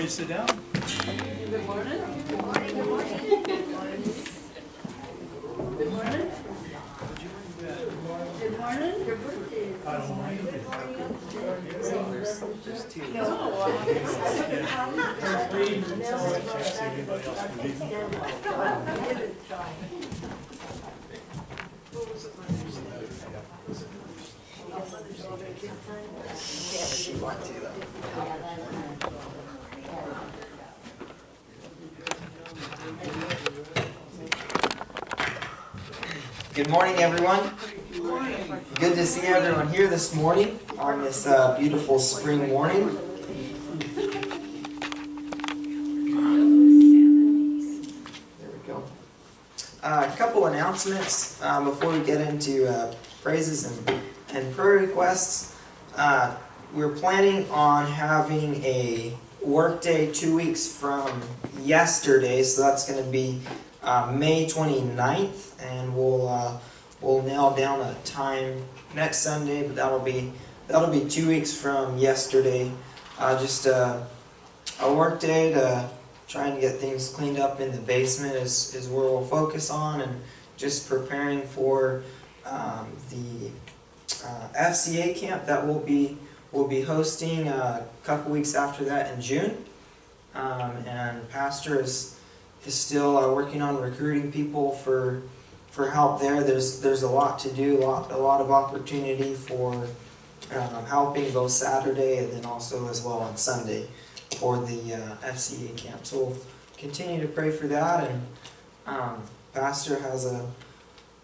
before you sit down. Good morning. Good morning. Good morning. Good morning. Good morning. Birthday is. Uh, I don't mind. Good morning, everyone. Good to see everyone here this morning on this uh, beautiful spring morning. There we go. Uh, a couple announcements uh, before we get into uh, praises and, and prayer requests. Uh, we're planning on having a workday two weeks from yesterday, so that's going to be uh, May 29th, and we'll uh, we'll nail down a time next Sunday. But that'll be that'll be two weeks from yesterday. Uh, just uh, a work day to trying to get things cleaned up in the basement is, is where we'll focus on, and just preparing for um, the uh, FCA camp that we'll be we'll be hosting uh, a couple weeks after that in June. Um, and Pastor is is still uh, working on recruiting people for for help there. There's there's a lot to do, a lot a lot of opportunity for um, helping both Saturday and then also as well on Sunday for the uh, FCA camp. So we'll continue to pray for that, and um, Pastor has a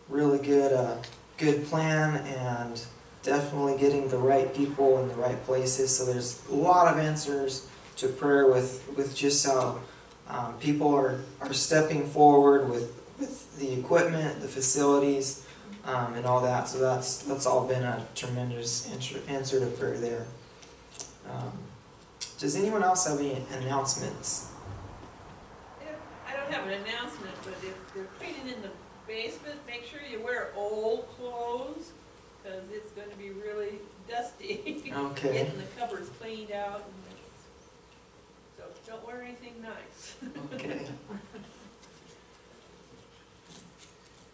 really good uh, good plan and definitely getting the right people in the right places. So there's a lot of answers to prayer with with just how um, people are, are stepping forward with, with the equipment, the facilities, um, and all that. So that's that's all been a tremendous answer, answer to prayer there. Um, does anyone else have any announcements? If- I don't have an announcement, but if they're cleaning in the basement, make sure you wear old clothes, because it's gonna be really dusty. Okay. Getting the cupboards cleaned out and don't wear anything nice. Okay.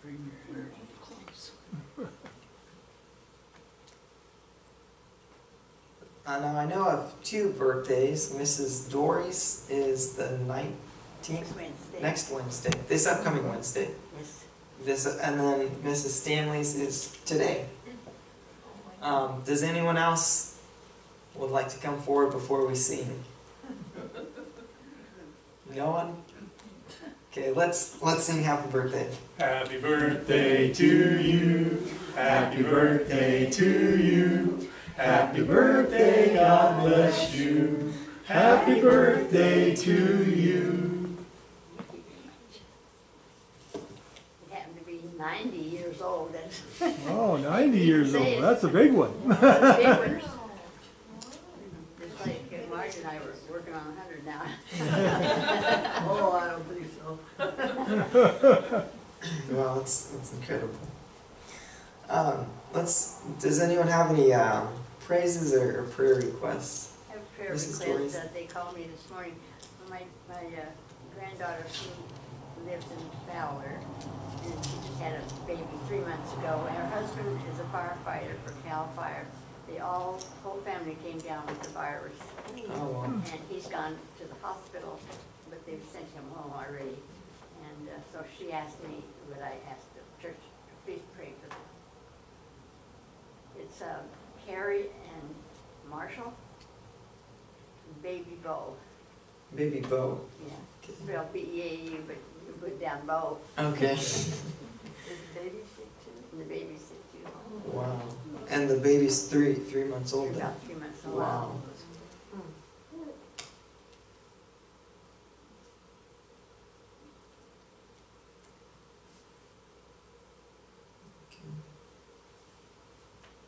Bring your wearing clothes. Uh, now I know of two birthdays. Mrs. Dory's is the nineteenth, Wednesday. next Wednesday, this upcoming Wednesday. Yes. This, and then Mrs. Stanley's is today. Um, does anyone else would like to come forward before we sing? No one? Okay, let's let's sing happy birthday. Happy birthday to you. Happy birthday to you. Happy birthday, God bless you. Happy birthday to you. He happened to be ninety years old, that's Oh, 90 years Say it. old. That's a big one. a big one. Just like uh, and I were working on a hundred now. Oh, I don't believe so. Well, it's, that's incredible. Um, let's. Does anyone have any um, praises or, or prayer requests? I have a prayer Mrs. request Doris. that they called me this morning. My, my uh, granddaughter, she lives in Fowler, and she just had a baby three months ago, and her husband is a firefighter for CAL FIRE. They all, whole family came down with the virus. Oh, wow. And he's gone to the hospital, but they've sent him home already. And uh, so she asked me, would I ask the church to please pray for them? It's uh, Carrie and Marshall, Baby Bo, Baby Bo. yeah. Spelled B-E-A-U, but you put down Bo. Okay. Is the baby sick too? And the baby's sick too. Wow. And the baby's three three months old. They're Then. about three months old. Wow.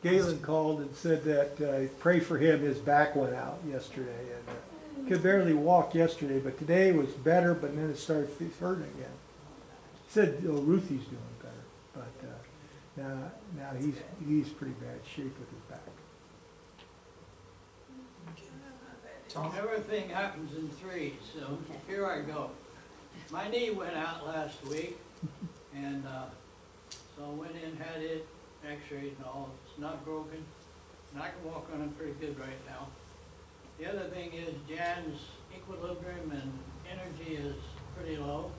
Galen called and said that uh, pray for him. His back went out yesterday and uh, could barely walk yesterday, but today was better. But then it started fe- hurting again. He said oh, Ruthie's doing better, but now now he's he's pretty bad shape with his back. Tom? Everything happens in threes, so here I go. My knee went out last week, and, uh, so I went in, had it x-rayed and all, it's not broken, and I can walk on it pretty good right now. The other thing is Jan's equilibrium and energy is pretty low.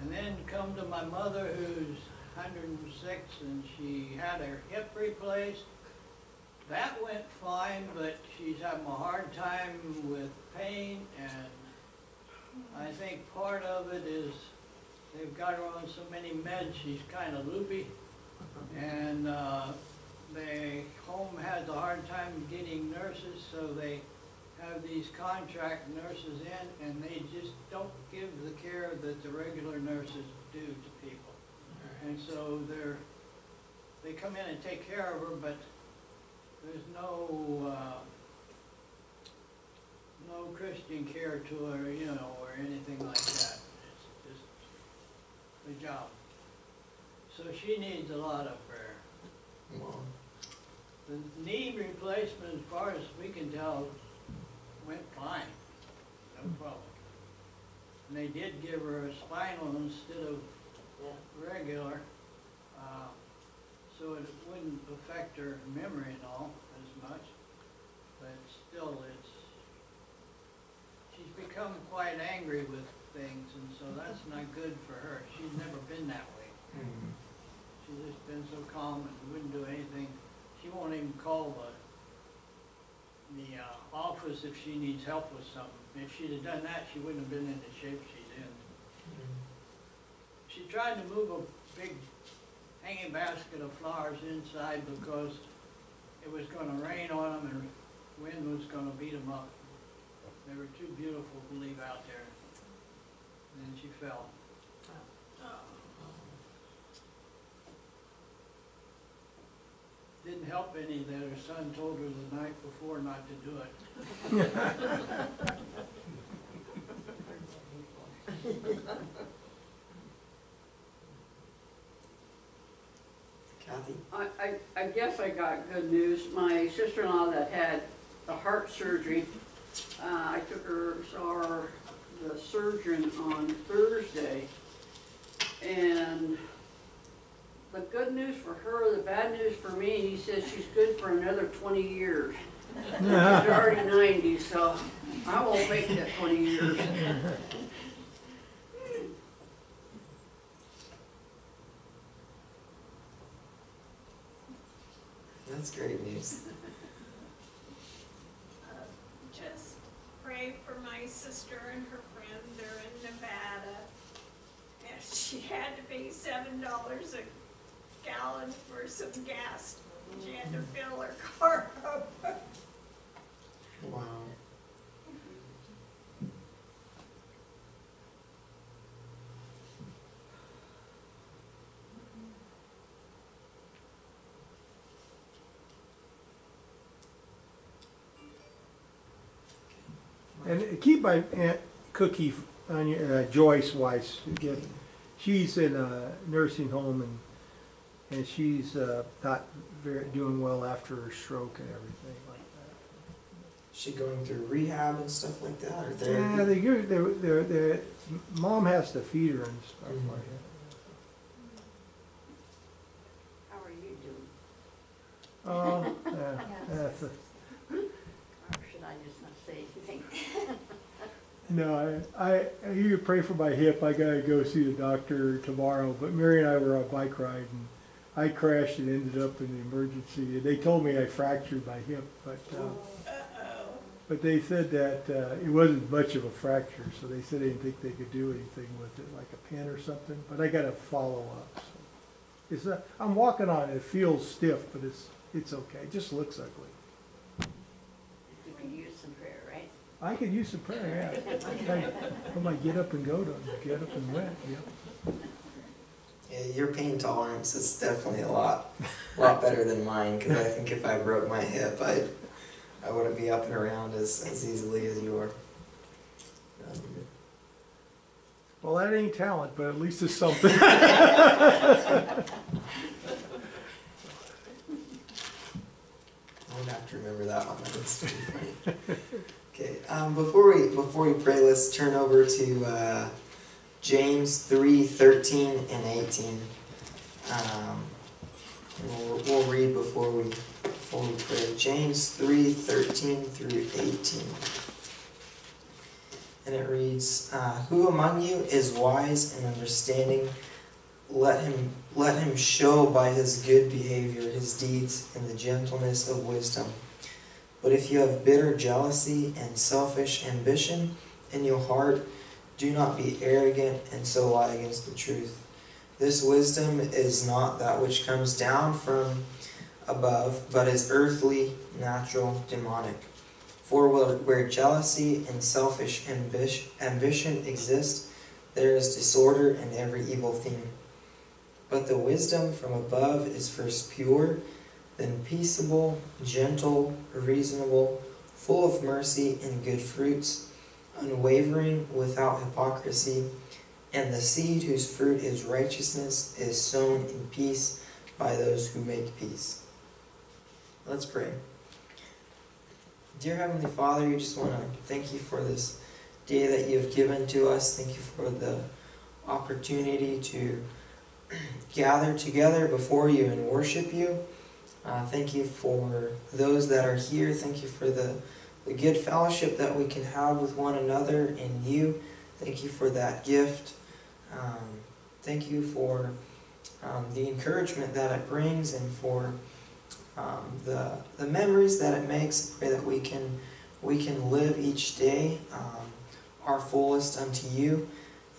And then come to my mother who's hundred and six and she had her hip replaced. That went fine, but she's having a hard time with pain and I think part of it is they've got her on so many meds, she's kinda loopy. And, uh, they, home has a hard time getting nurses, so they have these contract nurses in and they just don't give the care that the regular nurses do to people. And so they're, they come in and take care of her, but there's no, uh, no Christian care to her, you know, or anything like that. It's just the job. So she needs a lot of prayer. The knee replacement, as far as we can tell, went fine, no problem. And they did give her a spinal instead of regular, uh, so it wouldn't affect her memory and all as much. But still, it's, she's become quite angry with things, and so that's not good for her. She's never been that way. hmm. She's just been so calm and wouldn't do anything. She won't even call the, the, uh, office if she needs help with something. If she'd have done that, she wouldn't have been in the shape she's in. She tried to move a big hanging basket of flowers inside because it was gonna rain on them and wind was gonna beat them up. They were too beautiful to leave out there. And then she fell. Didn't help any that her son told her the night before not to do it. Kathy? I, I, I guess I got good news. My sister-in-law that had the heart surgery, uh, I took her, saw her, the surgeon on Thursday. And the good news for her, the bad news for me, he says she's good for another twenty years. She's already ninety, so I won't make that twenty years. That's great news. Just pray for my sister and her friend, they're in Nevada. And she had to pay seven dollars a gallon for some gas. She had to fill her car up. Wow. And keep my Aunt Cookie on your, uh, Joyce Weiss, again, she's in a nursing home and, and she's, uh, not very, doing well after her stroke and everything like that. she going through rehab and stuff like that, or that. Yeah, therapy? they give, they're, they're, they're, mom has to feed her and stuff Mhm. like that. How are you doing? Oh, yeah, that's a, Or should I just not say anything? No, I, I, you pray for my hip. I gotta go see the doctor tomorrow. But Mary and I were on a bike ride and I crashed and ended up in the emergency. And they told me I fractured my hip, but, uh, but they said that, uh, it wasn't much of a fracture. So they said they didn't think they could do anything with it, like a pin or something. But I gotta follow up, so. It's, uh, I'm walking on it. It feels stiff, but it's, it's okay. It just looks ugly. You could use some prayer, right? I could use some prayer, yeah. I, I might get up and go to, get up and wet, yeah. Yeah, your pain tolerance is definitely a lot, lot better than mine, because I think if I broke my hip, I, I wouldn't be up and around as, as easily as you are. Um, Well, that ain't talent, but at least it's something. I would have to remember that on my list. Okay, um, before we before we pray, let's turn over to uh, James three thirteen and eighteen. Um, we'll, we'll read before we before we pray. James three thirteen through eighteen, and it reads, uh, "Who among you is wise and understanding? Let him let him show by his good behavior his deeds in the gentleness of wisdom." But if you have bitter jealousy and selfish ambition in your heart, do not be arrogant and so lie against the truth. This wisdom is not that which comes down from above, but is earthly, natural, demonic. For where jealousy and selfish ambition exist, there is disorder and every evil thing. But the wisdom from above is first pure then peaceable, gentle, reasonable, full of mercy and good fruits, unwavering, without hypocrisy. And the seed whose fruit is righteousness is sown in peace by those who make peace. Let's pray. Dear Heavenly Father, we just want to thank you for this day that you have given to us. Thank you for the opportunity to gather together before you and worship you. Uh, thank you for those that are here. Thank you for the, the good fellowship that we can have with one another in you. Thank you for that gift. Um, thank you for um, the encouragement that it brings and for um, the, the memories that it makes. Pray that we can, we can live each day um, our fullest unto you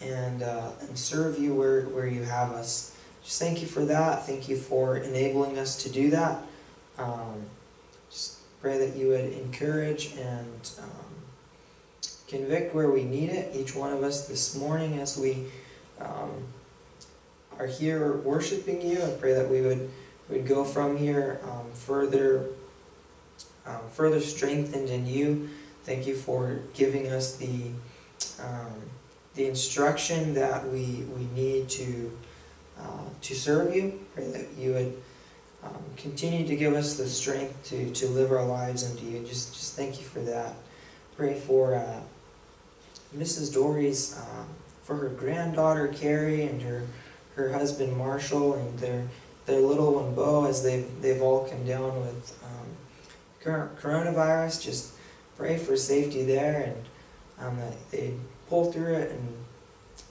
and, uh, and serve you where, where you have us. Just thank you for that. Thank you for enabling us to do that. Um, just pray that you would encourage and um, convict where we need it, each one of us this morning as we um, are here worshiping you. I pray that we would, would go from here um, further, um, further strengthened in you. Thank you for giving us the um, the instruction that we we need to uh, to serve you. Pray that you would um, continue to give us the strength to, to live our lives unto you. Just, just thank you for that. Pray for uh, Mrs. Dory's, um, for her granddaughter Carrie and her, her husband Marshall and their, their little one Bo as they've, they've all come down with um, coronavirus. Just pray for safety there and um, that they pull through it and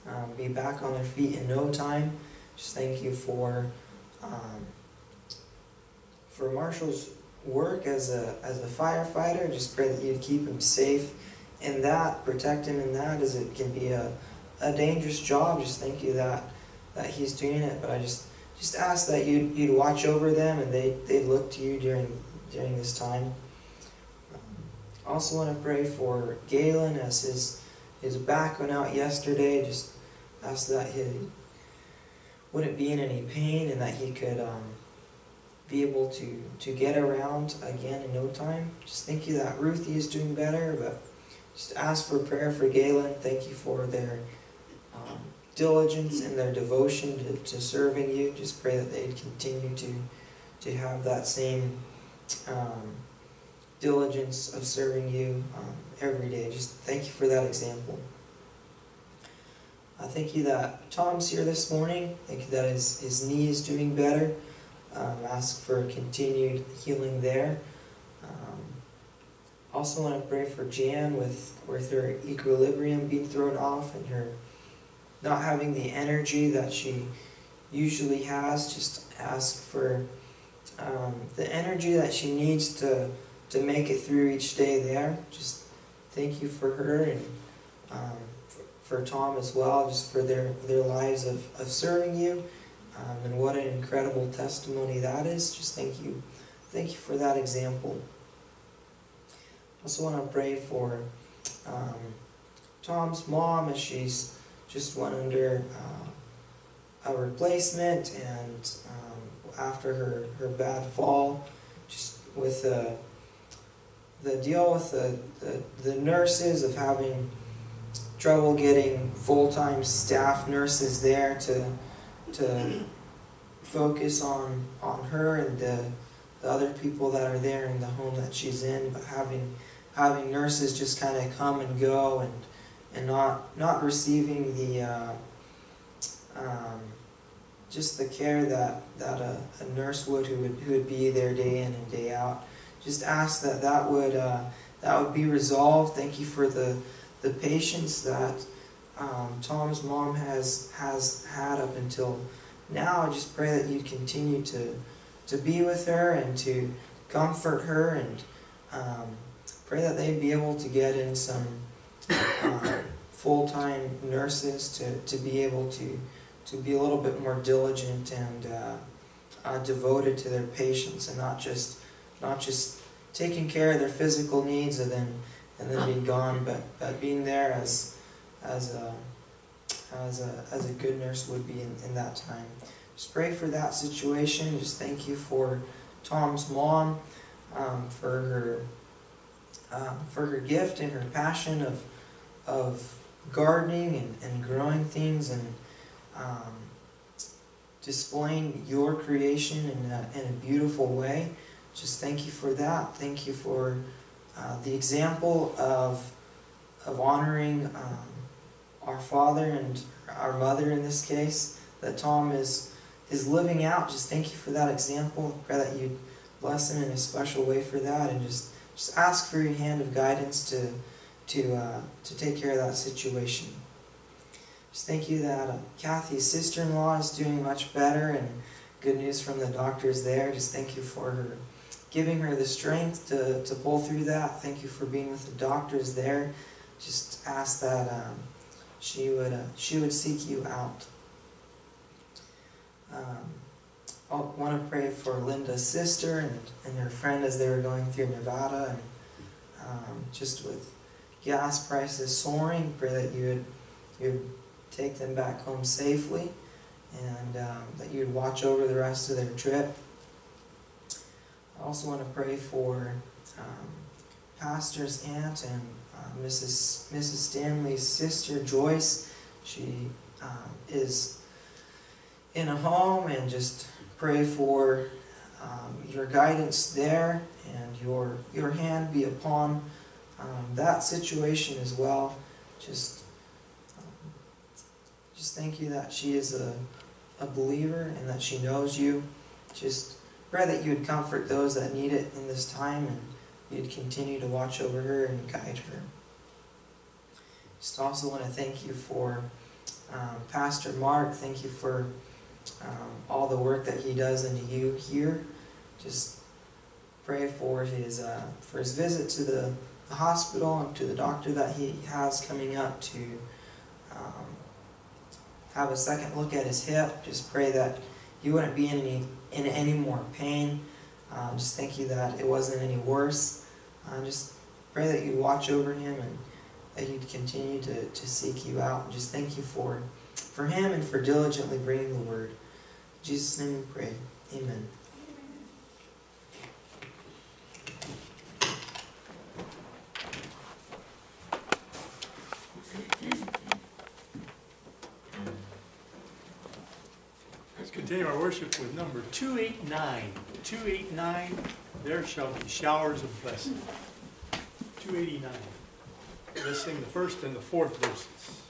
um, be back on their feet in no time. Just thank you for um, for Marshall's work as a as a firefighter. Just pray that you'd keep him safe in that, protect him in that, as it can be a, a dangerous job. Just thank you that that he's doing it. But I just just ask that you'd you'd watch over them and they they look to you during during this time. Um, also want to pray for Galen as his his back went out yesterday. Just ask that he wouldn't be in any pain and that he could um, be able to, to get around again in no time. Just thank you that Ruthie is doing better, but just ask for prayer for Galen. Thank you for their um, diligence and their devotion to, to serving you. Just pray that they'd continue to, to have that same um, diligence of serving you um, every day. Just thank you for that example. I thank you that Tom's here this morning. Thank you that his, his knee is doing better. Um, ask for continued healing there. Um, also want to pray for Jan with, with her equilibrium being thrown off and her not having the energy that she usually has. Just ask for um, the energy that she needs to, to make it through each day there. Just thank you for her and um, for Tom as well, just for their, their lives of, of serving you. Um, and what an incredible testimony that is. Just thank you. Thank you for that example. I Also want to pray for um, Tom's mom as she's just went under uh, a replacement and um, after her, her bad fall, just with the, the deal with the, the, the nurses of having trouble getting full-time staff nurses there to to focus on on her and the, the other people that are there in the home that she's in, but having having nurses just kind of come and go and and not not receiving the uh, um, just the care that that a, a nurse would who would who would be there day in and day out. Just ask that that would uh, that would be resolved. Thank you for the the patience that um, Tom's mom has has had up until now. I just pray that you continue to to be with her and to comfort her and um, pray that they'd be able to get in some uh, full-time nurses to, to be able to to be a little bit more diligent and uh, uh, devoted to their patients and not just not just taking care of their physical needs and then and then being gone, but, but being there as as a as a as a good nurse would be in, in that time. Just pray for that situation. Just thank you for Tom's mom, um, for her um, for her gift and her passion of of gardening and, and growing things and um, displaying your creation in a, in a beautiful way. Just thank you for that. Thank you for uh, the example of of honoring um, our father and our mother in this case that Tom is is living out. Just thank you for that example. Pray that you bless him in a special way for that, and just just ask for your hand of guidance to to uh, to take care of that situation. Just thank you that uh, Kathy's sister-in-law is doing much better, and good news from the doctors there. Just thank you for her giving her the strength to, to pull through that. Thank you for being with the doctors there. Just ask that um, she would uh, she would seek you out. Um, I want to pray for Linda's sister and, and her friend as they were going through Nevada and um, just with gas prices soaring. Pray that you would you would take them back home safely and um, that you would watch over the rest of their trip. I also want to pray for um, Pastor's aunt and uh, Mrs. Mrs. Stanley's sister Joyce. She um, is in a home and just pray for um, your guidance there and your your hand be upon um, that situation as well. Just um, just thank you that she is a, a believer and that she knows you. Just pray that you would comfort those that need it in this time and you'd continue to watch over her and guide her. Just also want to thank you for um, Pastor Mark. Thank you for um, all the work that he does into you here. Just pray for his uh, for his visit to the, the, hospital and to the doctor that he has coming up to um, have a second look at his hip. Just pray that you wouldn't be in any in any more pain. Uh, just thank you that it wasn't any worse. Uh, just pray that you watch over him and that he'd continue to, to seek you out. And just thank you for for him and for diligently bringing the word. In Jesus' name we pray. Amen. Let's continue our worship with number 289. 289, there shall be showers of blessing. 289. Let's sing the first and the fourth verses.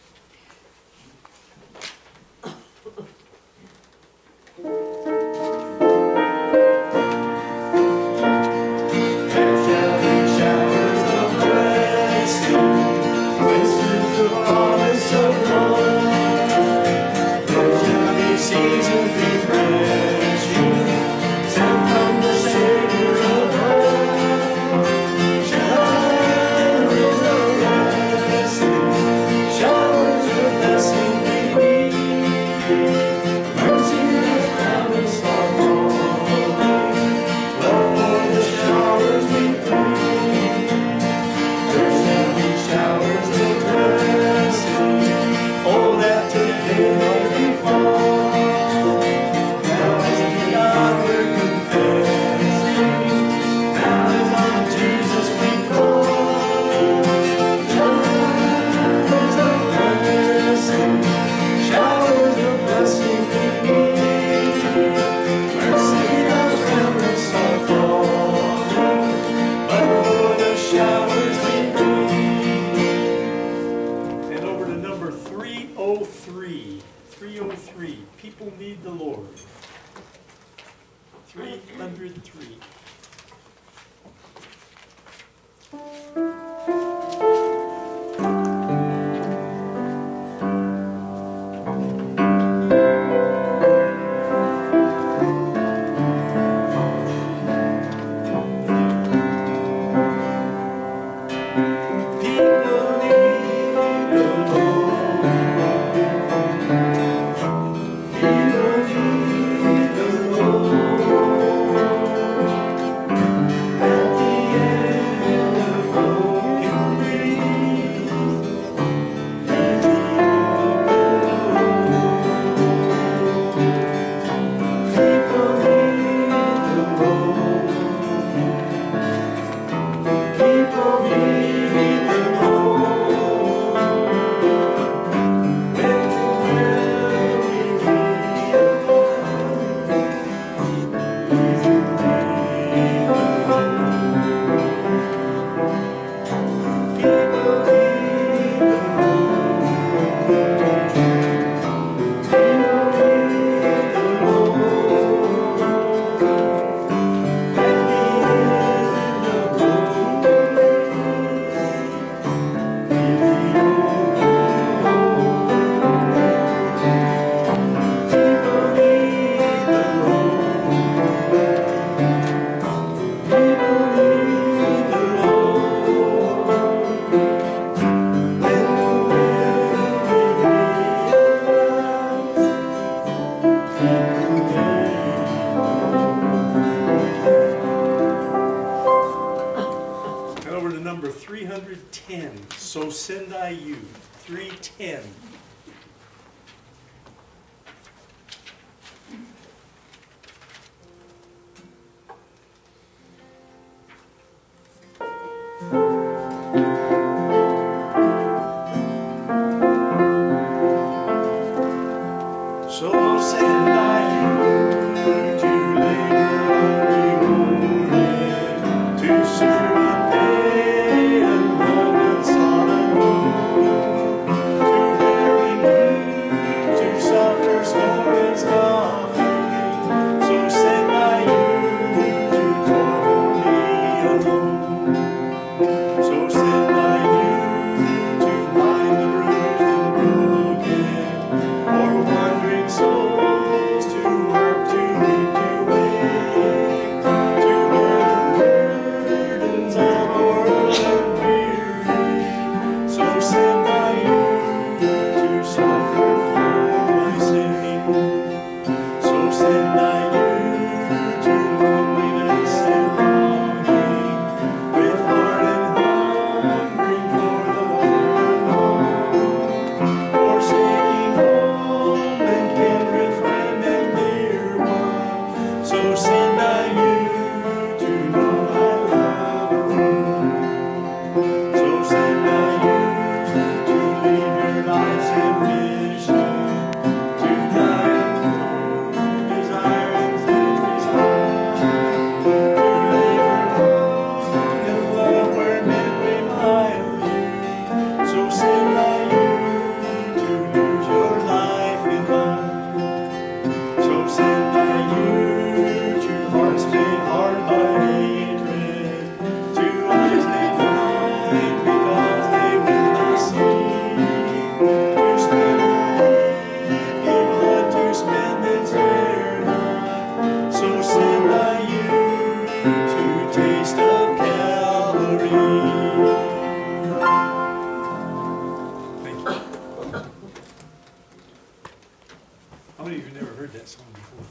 Many of you never heard that song before?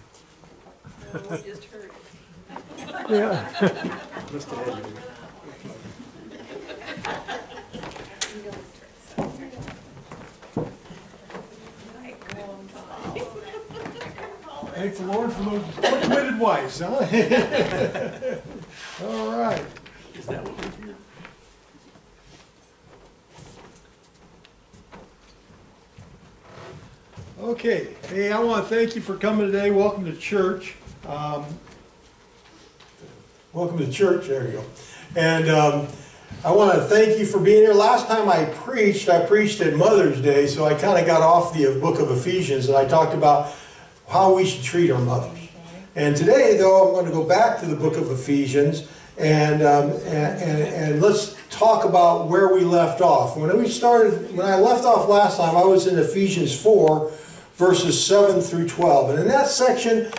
Just heard it. Yeah. Must have had you. Thank the Lord for those committed wives, huh? All right. Is that what we hear? Okay, hey, I want to thank you for coming today. Welcome to church. Um, Welcome to church, there you go. And um, I want to thank you for being here. Last time I preached, I preached at Mother's Day, so I kind of got off the book of Ephesians and I talked about how we should treat our mothers. And today, though, I'm going to go back to the book of Ephesians and, um, and, and, and let's talk about where we left off. When we started, when I left off last time, I was in Ephesians 4, verses 7 through 12. And in that section,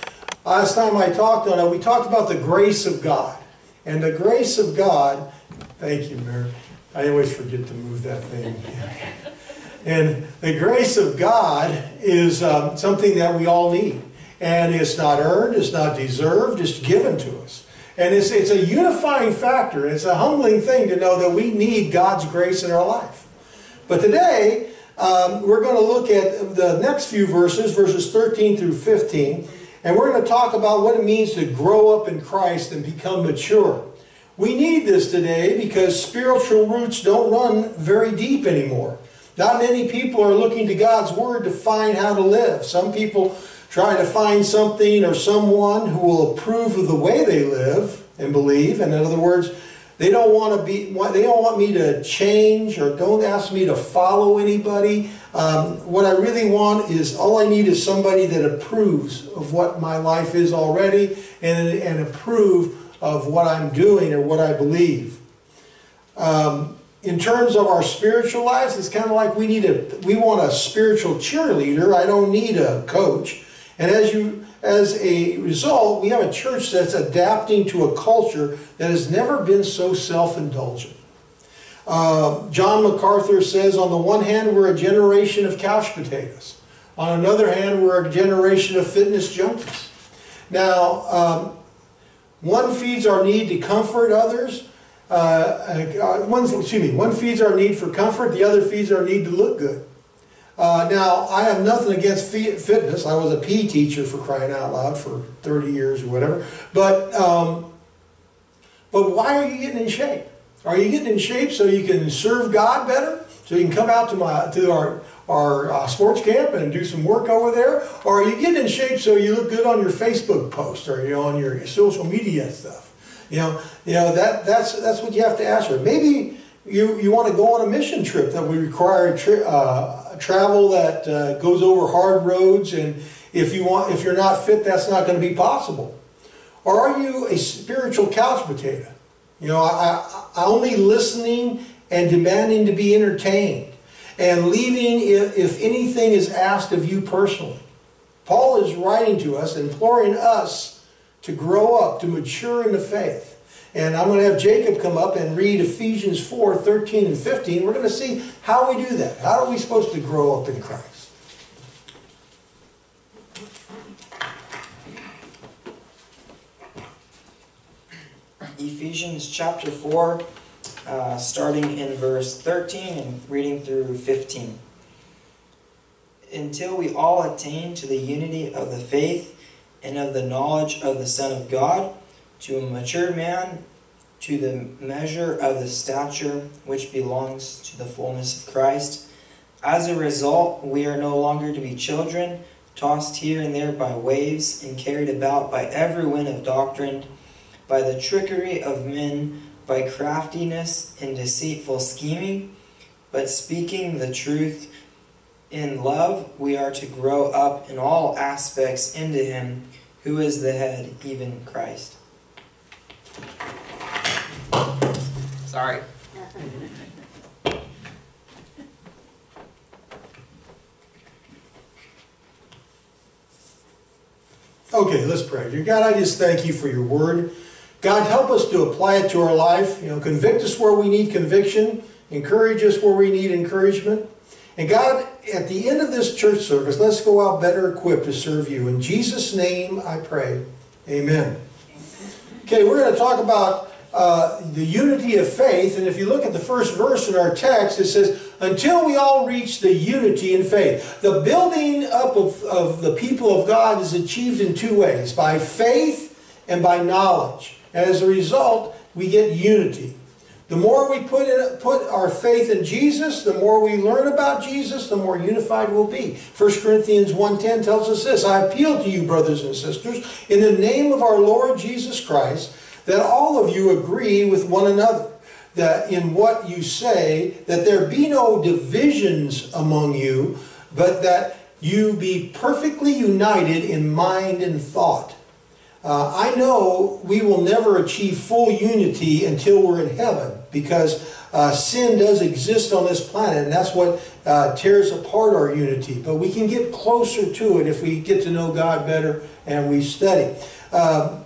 last time I talked on it, we talked about the grace of God. And the grace of God, thank you, Mary. I always forget to move that thing. And the grace of God is um, something that we all need. And it's not earned, it's not deserved, it's given to us. And it's, it's a unifying factor. It's a humbling thing to know that we need God's grace in our life. But today, um, we're going to look at the next few verses, verses 13 through 15, and we're going to talk about what it means to grow up in Christ and become mature. We need this today because spiritual roots don't run very deep anymore. Not many people are looking to God's Word to find how to live. Some people try to find something or someone who will approve of the way they live and believe. And in other words, they don't want to be. They don't want me to change or don't ask me to follow anybody. Um, what I really want is all I need is somebody that approves of what my life is already and, and approve of what I'm doing or what I believe. Um, in terms of our spiritual lives, it's kind of like we need a we want a spiritual cheerleader. I don't need a coach. And as you as a result, we have a church that's adapting to a culture that has never been so self-indulgent. Uh, John MacArthur says, on the one hand, we're a generation of couch potatoes. On another hand, we're a generation of fitness junkies. Now, um, one feeds our need to comfort others. Uh, uh, one, excuse me, one feeds our need for comfort, the other feeds our need to look good. Uh, now, I have nothing against fitness. I was a PE teacher for crying out loud for 30 years or whatever. But, um, but why are you getting in shape? Are you getting in shape so you can serve God better? So you can come out to, my, to our, our uh, sports camp and do some work over there? Or are you getting in shape so you look good on your Facebook post or you know, on your social media stuff? You know, you know that, that's, that's what you have to ask her. Maybe you, you want to go on a mission trip that would require uh, travel that uh, goes over hard roads and if you want if you're not fit that's not going to be possible. Or are you a spiritual couch potato? You know I, I only listening and demanding to be entertained and leaving if, if anything is asked of you personally. Paul is writing to us imploring us to grow up to mature in the faith and I'm going to have Jacob come up and read Ephesians 4, 13 and 15. We're going to see how we do that. How are we supposed to grow up in Christ? Ephesians chapter 4, uh, starting in verse 13 and reading through 15. Until we all attain to the unity of the faith and of the knowledge of the Son of God to a mature man, to the measure of the stature which belongs to the fullness of Christ. As a result, we are no longer to be children, tossed here and there by waves, and carried about by every wind of doctrine, by the trickery of men, by craftiness and deceitful scheming. But speaking the truth in love, we are to grow up in all aspects into Him who is the head, even Christ. Sorry. Okay, let's pray. Dear God, I just thank you for your word. God, help us to apply it to our life. You know, convict us where we need conviction. Encourage us where we need encouragement. And God, at the end of this church service, let's go out better equipped to serve you. In Jesus' name I pray. Amen. Okay, we're going to talk about uh, the unity of faith. And if you look at the first verse in our text, it says, until we all reach the unity in faith. The building up of, of the people of God is achieved in two ways, by faith and by knowledge. And as a result, we get unity. The more we put, in, put our faith in Jesus, the more we learn about Jesus, the more unified we'll be. 1 Corinthians 1.10 tells us this, I appeal to you, brothers and sisters, in the name of our Lord Jesus Christ, that all of you agree with one another, that in what you say, that there be no divisions among you, but that you be perfectly united in mind and thought. Uh, I know we will never achieve full unity until we're in heaven because uh, sin does exist on this planet and that's what uh, tears apart our unity. But we can get closer to it if we get to know God better and we study. Um,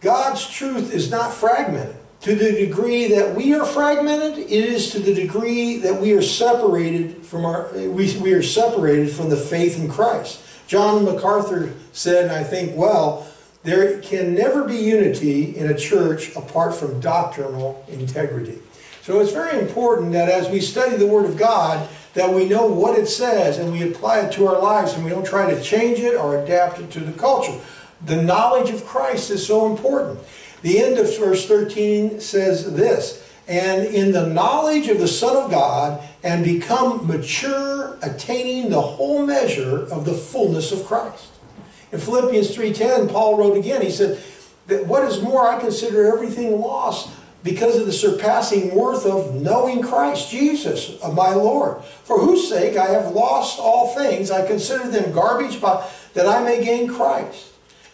God's truth is not fragmented. To the degree that we are fragmented, it is to the degree that we are separated from our we, we are separated from the faith in Christ. John MacArthur said, I think well, there can never be unity in a church apart from doctrinal integrity. So it's very important that as we study the Word of God, that we know what it says and we apply it to our lives and we don't try to change it or adapt it to the culture. The knowledge of Christ is so important. The end of verse 13 says this, and in the knowledge of the Son of God, and become mature, attaining the whole measure of the fullness of Christ. In Philippians 3.10, Paul wrote again, he said, that what is more, I consider everything lost because of the surpassing worth of knowing Christ Jesus, of my Lord, for whose sake I have lost all things. I consider them garbage, but that I may gain Christ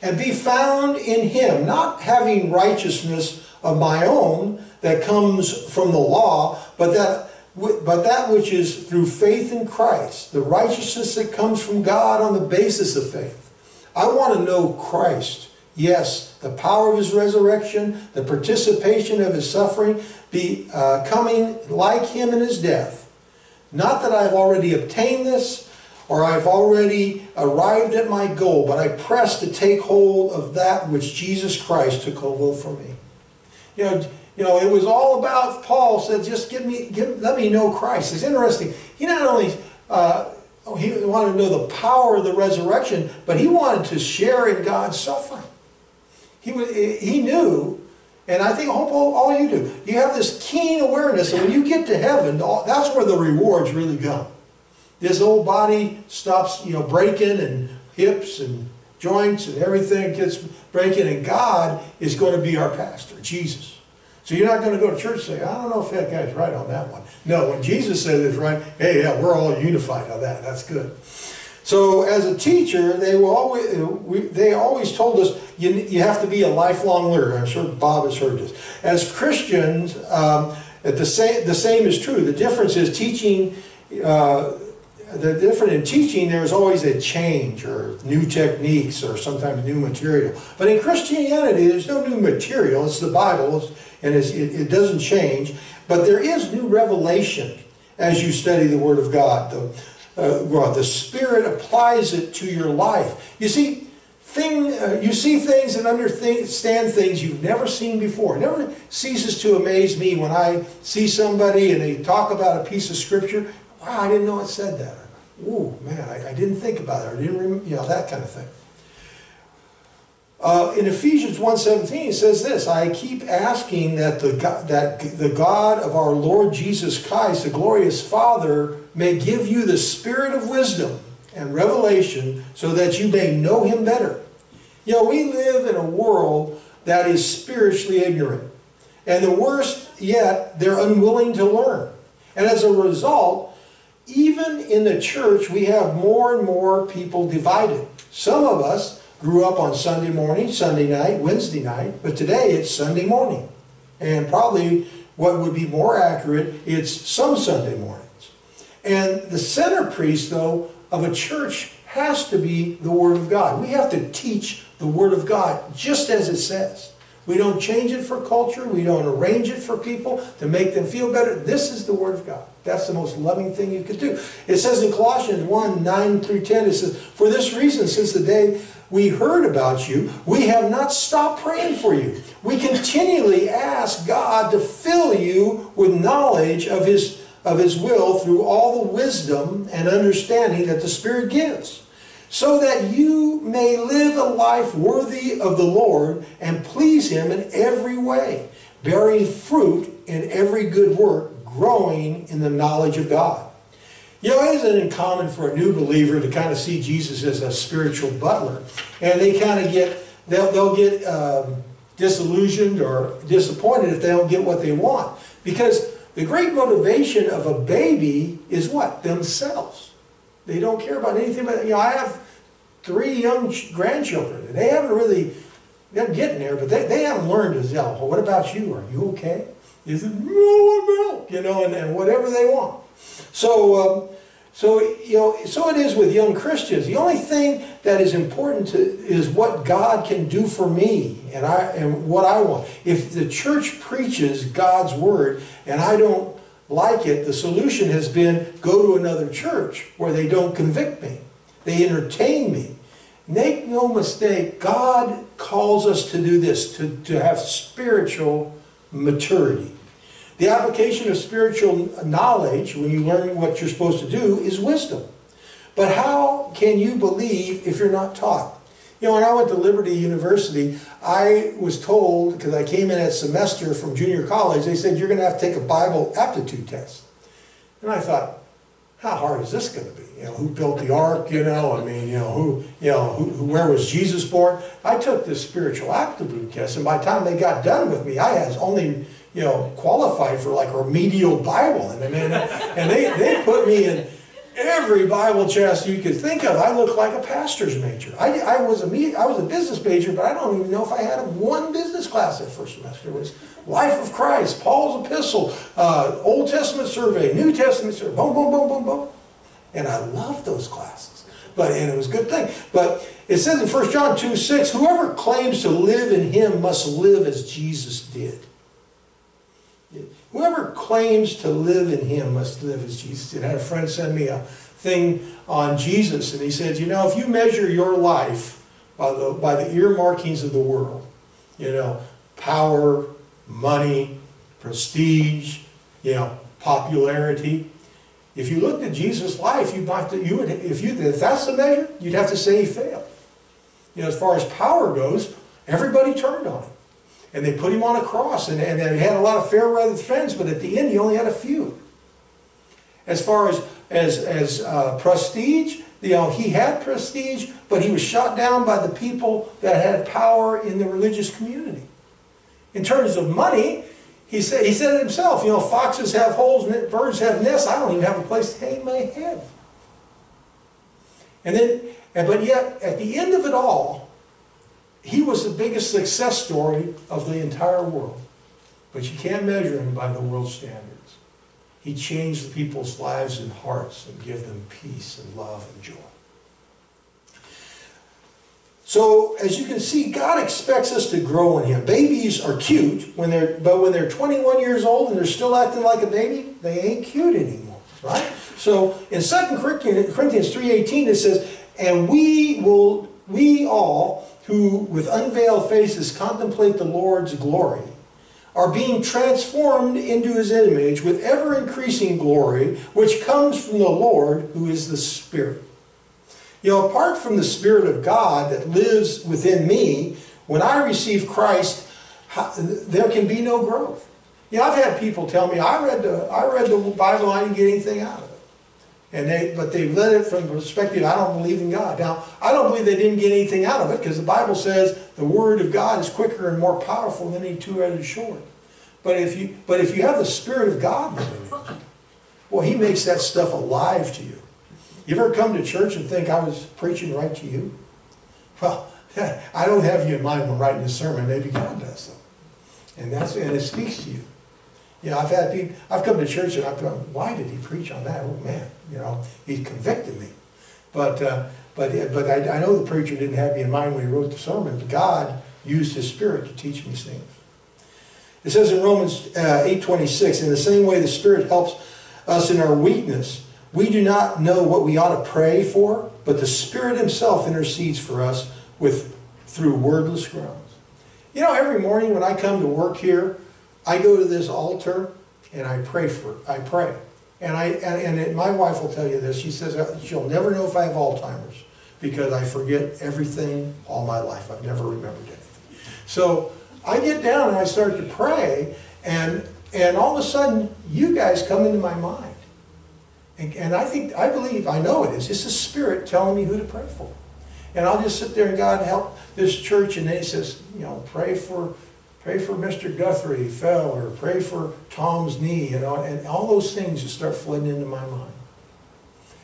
and be found in him, not having righteousness of my own that comes from the law, but that but that which is through faith in Christ, the righteousness that comes from God on the basis of faith. I want to know Christ. Yes, the power of his resurrection, the participation of his suffering, be uh, coming like him in his death. Not that I've already obtained this, or I've already arrived at my goal, but I press to take hold of that which Jesus Christ took hold of for me. You know, you know, it was all about Paul said, just give me, give, let me know Christ. It's interesting. He not only uh, Oh, he wanted to know the power of the resurrection, but he wanted to share in God's suffering. He was, he knew, and I think hope all, all you do. You have this keen awareness, that when you get to heaven, that's where the rewards really go. this old body stops, you know, breaking and hips and joints and everything gets breaking and God is going to be our pastor, Jesus. So you're not going to go to church and say, I don't know if that guy's right on that one. No, when Jesus said it's right, hey, yeah, we're all unified on that. That's good. So as a teacher, they will always we, they always told us you, you have to be a lifelong learner. I'm sure Bob has heard this. As Christians, um, the same the same is true. The difference is teaching. Uh, the different in teaching there's always a change or new techniques or sometimes new material but in christianity there's no new material it's the bible and it, it, doesn't change. But there is new revelation as you study the word of god. The, uh, well, the spirit applies it to your life. You see thing uh, you see things and understand things you've never seen before. It never ceases to amaze me when i see somebody and they talk about a piece of scripture. Wow i didn't know it said that. Ooh, man, I, I didn't think about it. I didn't you know, that kind of thing. Uh, in Ephesians 1.17 it says this, I keep asking that the, God, that the God of our Lord Jesus Christ, the glorious Father, may give you the spirit of wisdom and revelation so that you may know him better. You know, we live in a world that is spiritually ignorant. And the worst yet, they're unwilling to learn. And as a result, even in the church, we have more and more people divided. Some of us grew up on Sunday morning, Sunday night, Wednesday night, but today it's Sunday morning. And probably what would be more accurate, it's some Sunday mornings. And the center priest, though, of a church has to be the Word of God. We have to teach the Word of God just as it says. We don't change it for culture. We don't arrange it for people to make them feel better. This is the Word of God. That's the most loving thing you could do. It says in Colossians 1, 9 through 10, it says, For this reason, since the day we heard about you, we have not stopped praying for you. We continually ask God to fill you with knowledge of His, of His will through all the wisdom and understanding that the Spirit gives so that you may live a life worthy of the Lord and please Him in every way, bearing fruit in every good work, growing in the knowledge of God. You know, it isn't uncommon for a new believer to kind of see Jesus as a spiritual butler, and they kind of get, they'll, they'll get um, disillusioned or disappointed if they don't get what they want. Because the great motivation of a baby is what? Themselves. They don't care about anything but, you know, I have three young grandchildren, and they haven't really they're getting there, but they, they haven't learned to yell, well, what about you? Are you okay? Is it, no, milk, you know, and, and whatever they want. So, um, so, you know, so it is with young Christians. The only thing that is important to, is what God can do for me and, I, and what I want. If the church preaches God's word and I don't like it, the solution has been go to another church where they don't convict me. They entertain me. Make no mistake, God calls us to do this, to, to have spiritual maturity. The application of spiritual knowledge, when you learn what you're supposed to do, is wisdom. But how can you believe if you're not taught? You know, when I went to Liberty University, I was told, because I came in at semester from junior college, they said, you're going to have to take a Bible aptitude test. And I thought, how hard is this going to be? You know, who built the ark? You know, I mean, you know, who, you know, who, where was Jesus born? I took this spiritual aptitude test, and by the time they got done with me, I was only, you know, qualified for like remedial Bible, and and, and they they put me in every Bible test you could think of. I looked like a pastor's major. I, I was a was a business major, but I don't even know if I had one business class that first semester. It was Life of Christ, Paul's Epistle, uh, Old Testament survey, New Testament survey, boom, boom, boom, boom, boom. And I loved those classes. But and it was a good thing. But it says in 1 John 2, 6, whoever claims to live in him must live as Jesus did. Whoever claims to live in him must live as Jesus did. I had a friend send me a thing on Jesus, and he said, you know, if you measure your life by the, by the earmarkings of the world, you know, power, money, prestige, you know, popularity, if you looked at Jesus' life, you'd have to, you would, if you, if that's the measure, you'd have to say he failed. You know, as far as power goes, everybody turned on him. And they put him on a cross, and, and he had a lot of fair weather friends, but at the end he only had a few. As far as as as uh, prestige, you know, he had prestige, but he was shot down by the people that had power in the religious community. In terms of money, he said he said it himself. You know, foxes have holes, birds have nests. I don't even have a place to hang my head. And then, but yet, at the end of it all, he was the biggest success story of the entire world. But you can't measure him by the world standards. He changed people's lives and hearts and give them peace and love and joy. So, as you can see, God expects us to grow in Him. Babies are cute when they're, but when they're 21 years old and they're still acting like a baby, they ain't cute anymore, right? So, in 2 Corinthians 3:18 it says, "And we will, we all who with unveiled faces contemplate the Lord's glory, are being transformed into His image with ever increasing glory, which comes from the Lord, who is the Spirit." You know, apart from the Spirit of God that lives within me, when I receive Christ, there can be no growth. You know, I've had people tell me, I read the, I read the Bible, I didn't get anything out of it. And they, but they read it from the perspective, I don't believe in God. Now, I don't believe they didn't get anything out of it, because the Bible says the Word of God is quicker and more powerful than any two-edged sword. But if you, but if you have the Spirit of God living in you, well, He makes that stuff alive to you. You ever come to church and think I was preaching right to you? Well, I don't have you in mind when writing this sermon. Maybe God does though, and that's and it speaks to you. Know, I've had people. I've come to church and I've gone, "Why did he preach on that?" Oh man, you know, he convicted me. But uh, but but I, I know the preacher didn't have me in mind when he wrote the sermon. But God used His Spirit to teach me things. It says in Romans uh, eight twenty six, in the same way the Spirit helps us in our weakness. We do not know what we ought to pray for, but the Spirit Himself intercedes for us with through wordless groans. You know, every morning when I come to work here, I go to this altar and I pray for I pray. And I and, and it, my wife will tell you this. She says uh, she'll never know if I have Alzheimer's because I forget everything all my life. I've never remembered anything. So I get down and I start to pray, and and all of a sudden you guys come into my mind. And, and I think, I believe, I know it is. It's the Spirit telling me who to pray for. And I'll just sit there and God help this church. And then he says, you know, pray for, pray for Mr. Guthrie fell, or pray for Tom's knee, you know, and all those things just start flooding into my mind.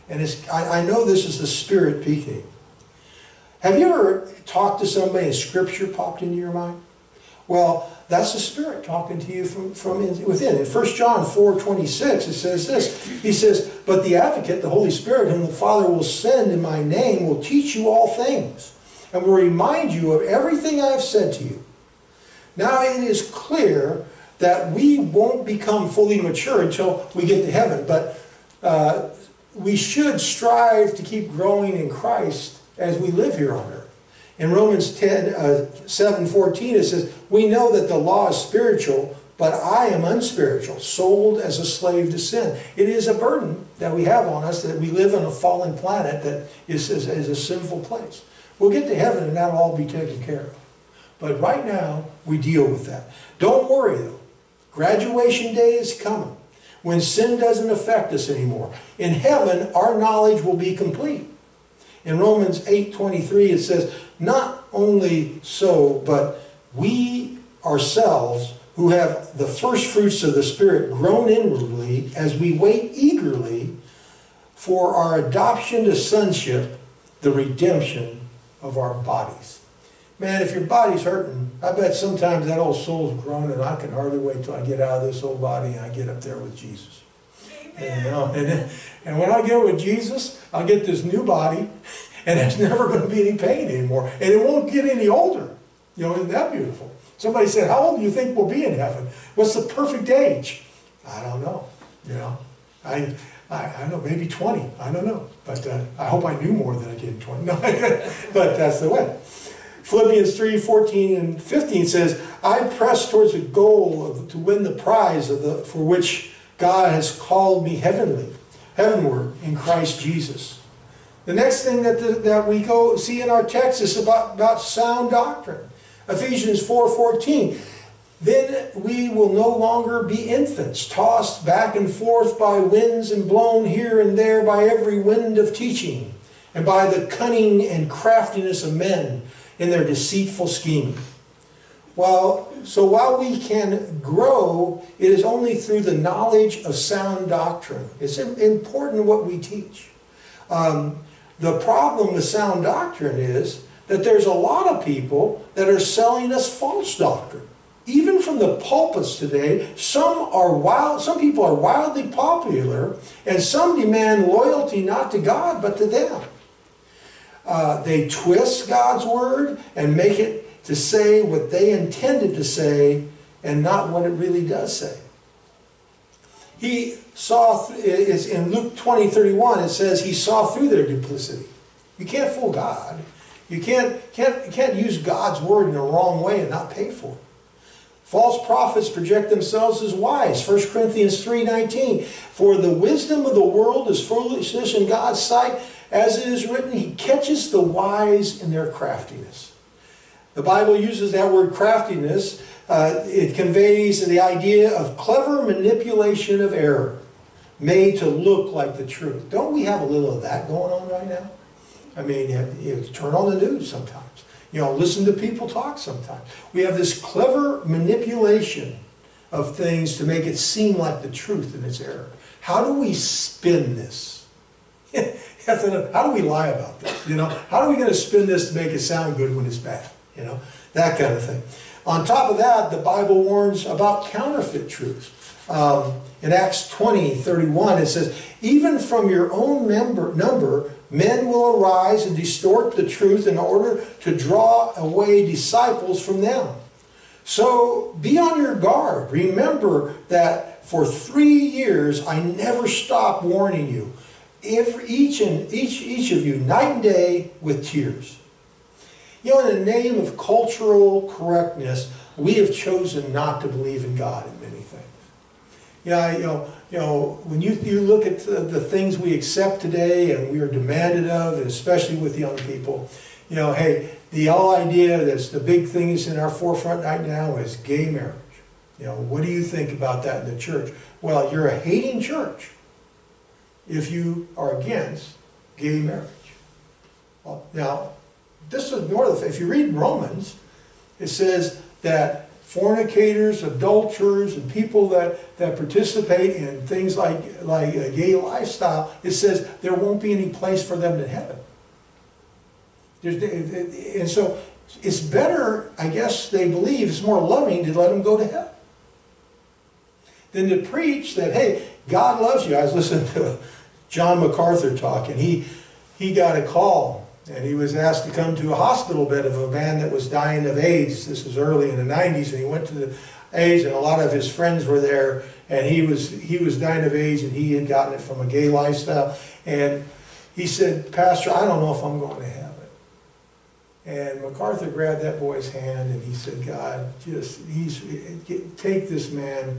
And it's, I, I know this is the Spirit speaking. Have you ever talked to somebody and scripture popped into your mind? Well, that's the Spirit talking to you from, from in- within. In 1 John 4 26, it says this He says, But the advocate, the Holy Spirit, whom the Father will send in my name, will teach you all things and will remind you of everything I have said to you. Now it is clear that we won't become fully mature until we get to heaven, but uh, we should strive to keep growing in Christ as we live here on earth. In Romans 10, uh, 7, 14, it says, We know that the law is spiritual, but I am unspiritual, sold as a slave to sin. It is a burden that we have on us that we live on a fallen planet that is, is, is a sinful place. We'll get to heaven and that'll all be taken care of. But right now, we deal with that. Don't worry though. Graduation day is coming when sin doesn't affect us anymore. In heaven, our knowledge will be complete. In Romans 8:23 it says, "Not only so, but we ourselves who have the first fruits of the spirit groan inwardly as we wait eagerly for our adoption to sonship, the redemption of our bodies." Man, if your body's hurting, I bet sometimes that old soul's groaning. I can hardly wait till I get out of this old body and I get up there with Jesus. You know, and, and when I get with Jesus, I'll get this new body, and there's never going to be any pain anymore, and it won't get any older. You know, isn't that beautiful? Somebody said, "How old do you think we'll be in heaven? What's the perfect age?" I don't know. You know, I I, I don't know, maybe 20. I don't know, but uh, I hope I knew more than I did in 20. No, but that's the way. Philippians 3, 14 and 15 says, I press towards the goal of, to win the prize of the, for which God has called me heavenly, heavenward in Christ Jesus. The next thing that, the, that we go see in our text is about, about sound doctrine. Ephesians 4, 14. Then we will no longer be infants, tossed back and forth by winds and blown here and there by every wind of teaching, and by the cunning and craftiness of men in their deceitful scheming. Well, so while we can grow, it is only through the knowledge of sound doctrine. It's important what we teach. Um, the problem with sound doctrine is that there's a lot of people that are selling us false doctrine. Even from the pulpits today, some are wild, some people are wildly popular, and some demand loyalty not to God but to them. Uh, they twist God's word and make it to say what they intended to say and not what it really does say. He saw, is in Luke 20, 31, it says he saw through their duplicity. You can't fool God. You can't, can't, you can't use God's word in the wrong way and not pay for it. False prophets project themselves as wise. 1 Corinthians 3.19 For the wisdom of the world is foolishness in God's sight, as it is written, He catches the wise in their craftiness. The Bible uses that word craftiness. Uh, it conveys the idea of clever manipulation of error, made to look like the truth. Don't we have a little of that going on right now? I mean, you turn on the news sometimes. You know, listen to people talk sometimes. We have this clever manipulation of things to make it seem like the truth and it's error. How do we spin this? How do we lie about this? You know, how are we going to spin this to make it sound good when it's bad? You know, that kind of thing. On top of that, the Bible warns about counterfeit truths. Um, in Acts 20, 31, it says, Even from your own member, number, men will arise and distort the truth in order to draw away disciples from them. So be on your guard. Remember that for three years I never stopped warning you. Every, each and each each of you, night and day, with tears. You know, in the name of cultural correctness, we have chosen not to believe in God in many things. Yeah, you know, you know, when you, you look at the, the things we accept today and we are demanded of, especially with young people, you know, hey, the whole idea that's the big thing is in our forefront right now is gay marriage. You know, what do you think about that in the church? Well, you're a hating church if you are against gay marriage. Well, now, this is more of the, if you read Romans, it says that fornicators, adulterers, and people that, that participate in things like, like a gay lifestyle, it says there won't be any place for them in heaven. There's, and so it's better, I guess they believe, it's more loving to let them go to hell than to preach that, hey, God loves you. I was listening to John MacArthur talk, and he, he got a call, and he was asked to come to a hospital bed of a man that was dying of AIDS. This was early in the 90s, and he went to the AIDS, and a lot of his friends were there, and he was, he was dying of AIDS, and he had gotten it from a gay lifestyle. And he said, Pastor, I don't know if I'm going to heaven. And MacArthur grabbed that boy's hand, and he said, God, just, he's, take this man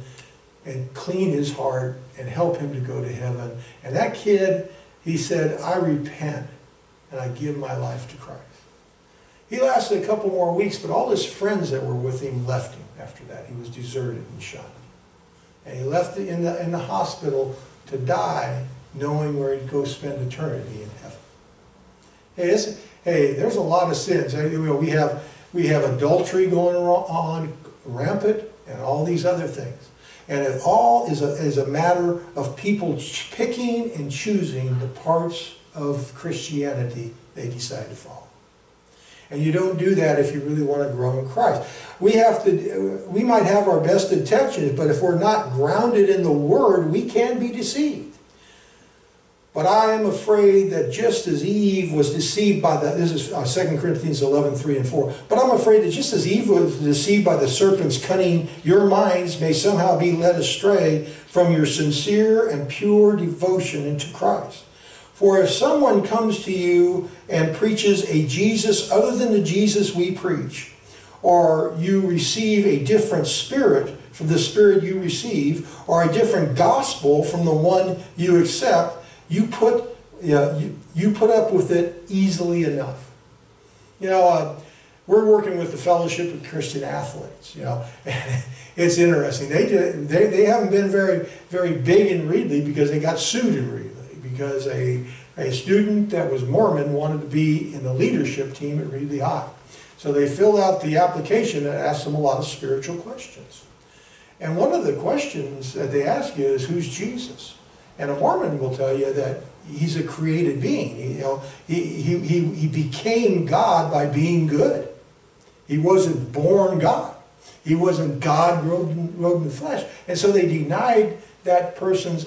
and clean his heart and help him to go to heaven. And that kid, he said, I repent and I give my life to Christ. He lasted a couple more weeks, but all his friends that were with him left him after that. He was deserted and shot. And he left in the, in the hospital to die knowing where he'd go spend eternity in heaven. Hey, hey there's a lot of sins. We have, we have adultery going on rampant and all these other things. And it all is a, is a matter of people picking and choosing the parts of Christianity they decide to follow. And you don't do that if you really want to grow in Christ. We have to, we might have our best intentions, but if we're not grounded in the Word, we can be deceived. But I am afraid that just as Eve was deceived by the, this is uh, 2 Corinthians 11, 3 and 4. But I'm afraid that just as Eve was deceived by the serpent's cunning, your minds may somehow be led astray from your sincere and pure devotion into Christ. For if someone comes to you and preaches a Jesus other than the Jesus we preach, or you receive a different spirit from the spirit you receive, or a different gospel from the one you accept, you put, know, you, you put up with it easily enough. You know, uh, we're working with the Fellowship of Christian Athletes, you know, it's interesting. They, did, they, they haven't been very, very big in Reedley because they got sued in Reedley because a, a student that was Mormon wanted to be in the leadership team at Reedley High. So they filled out the application and asked them a lot of spiritual questions. And one of the questions that they ask you is, who's Jesus? And a Mormon will tell you that he's a created being. You know, he, he, he, he became God by being good. He wasn't born God. He wasn't God robed in, robed in flesh. And so they denied that person's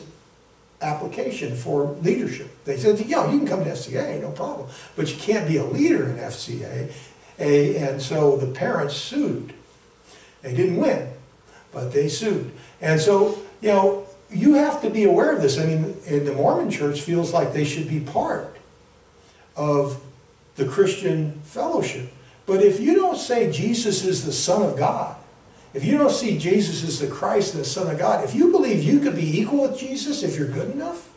application for leadership. They said, yeah, you can come to FCA, no problem. But you can't be a leader in FCA. And so the parents sued. They didn't win, but they sued. And so, you know, you have to be aware of this. I mean, in the Mormon church feels like they should be part of the Christian fellowship. But if you don't say Jesus is the Son of God, if you don't see Jesus as the Christ and the Son of God, if you believe you could be equal with Jesus if you're good enough,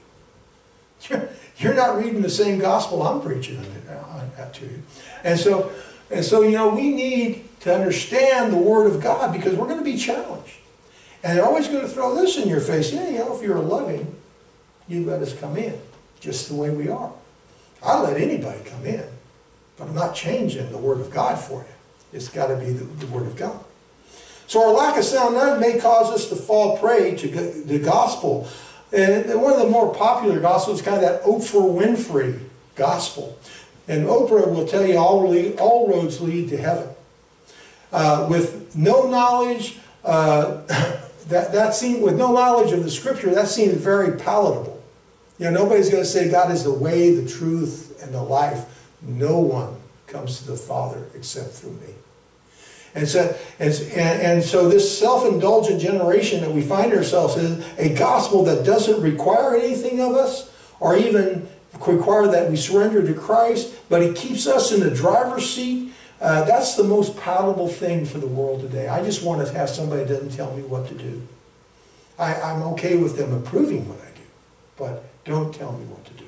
you're, you're not reading the same gospel I'm preaching to you. And so, and so, you know, we need to understand the Word of God because we're going to be challenged. And they're always going to throw this in your face. Yeah, you know, if you're loving, you let us come in, just the way we are. I let anybody come in, but I'm not changing the Word of God for you. It's got to be the, the Word of God. So our lack of sound mind may cause us to fall prey to the gospel. And one of the more popular gospels is kind of that Oprah Winfrey gospel. And Oprah will tell you all, lead, all roads lead to heaven. Uh, with no knowledge, uh, that, that seemed, with no knowledge of the scripture, that seemed very palatable. You know, nobody's going to say God is the way, the truth, and the life. No one comes to the Father except through me. And so, and, and so this self-indulgent generation that we find ourselves in, a gospel that doesn't require anything of us, or even require that we surrender to Christ, but it keeps us in the driver's seat uh, that's the most palatable thing for the world today. I just want to have somebody that doesn't tell me what to do. I, I'm okay with them approving what I do, but don't tell me what to do.